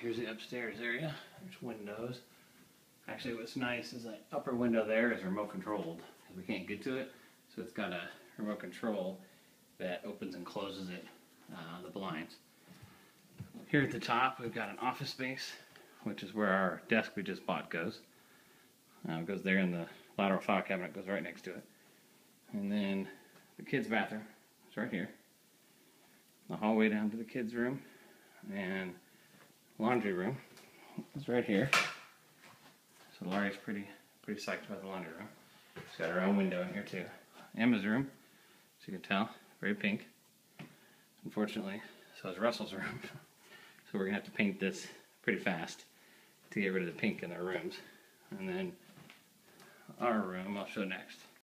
here's the upstairs area. There's windows. Actually, what's nice is that upper window there is remote controlled we can't get to it. So it's got a remote control that opens and closes it, uh, the blinds. Here at the top, we've got an office space, which is where our desk we just bought goes. Uh, it goes there, in the lateral file cabinet goes right next to it. And then the kids' bathroom is right here. The hallway down to the kids' room, and laundry room is right here. So Laurie's pretty pretty psyched about the laundry room. She's got her own window in here too. Emma's room, as you can tell, very pink. Unfortunately, so is Russell's room. So we're gonna have to paint this pretty fast to get rid of the pink in their rooms. And then our room I'll show next.